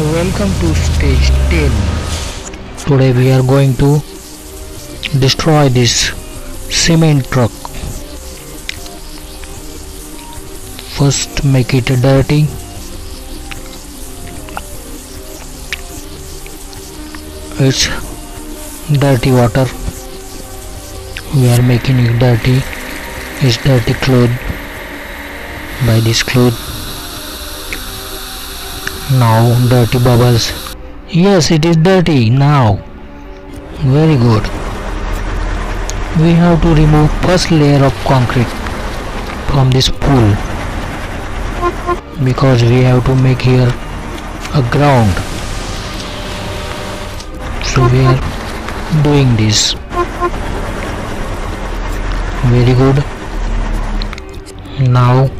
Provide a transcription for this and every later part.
Welcome to stage 10. Today we are going to destroy this cement truck. First make it dirty. It's dirty water. We are making it dirty. It's dirty cloth by this cloth now dirty bubbles. Yes it is dirty. Now. Very good. We have to remove first layer of concrete from this pool. Because we have to make here a ground. So we are doing this. Very good. Now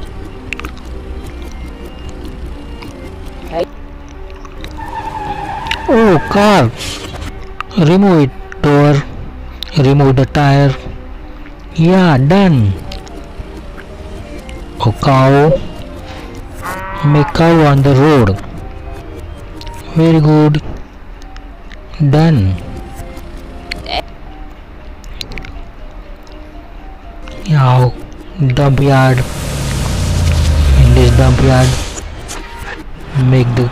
Oh, car! Remove it, door. Remove the tire. Yeah, done. Oh, cow. Make cow on the road. Very good. Done. Now, dump yard. In this dump yard, make the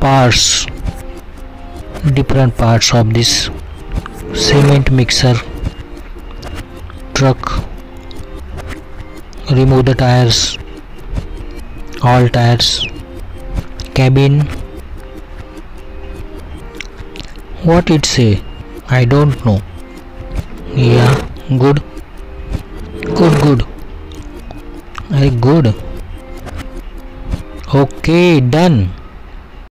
parts different parts of this cement mixer truck remove the tires all tires cabin. What it say? I don't know. Yeah good. Good good. Very good. Okay done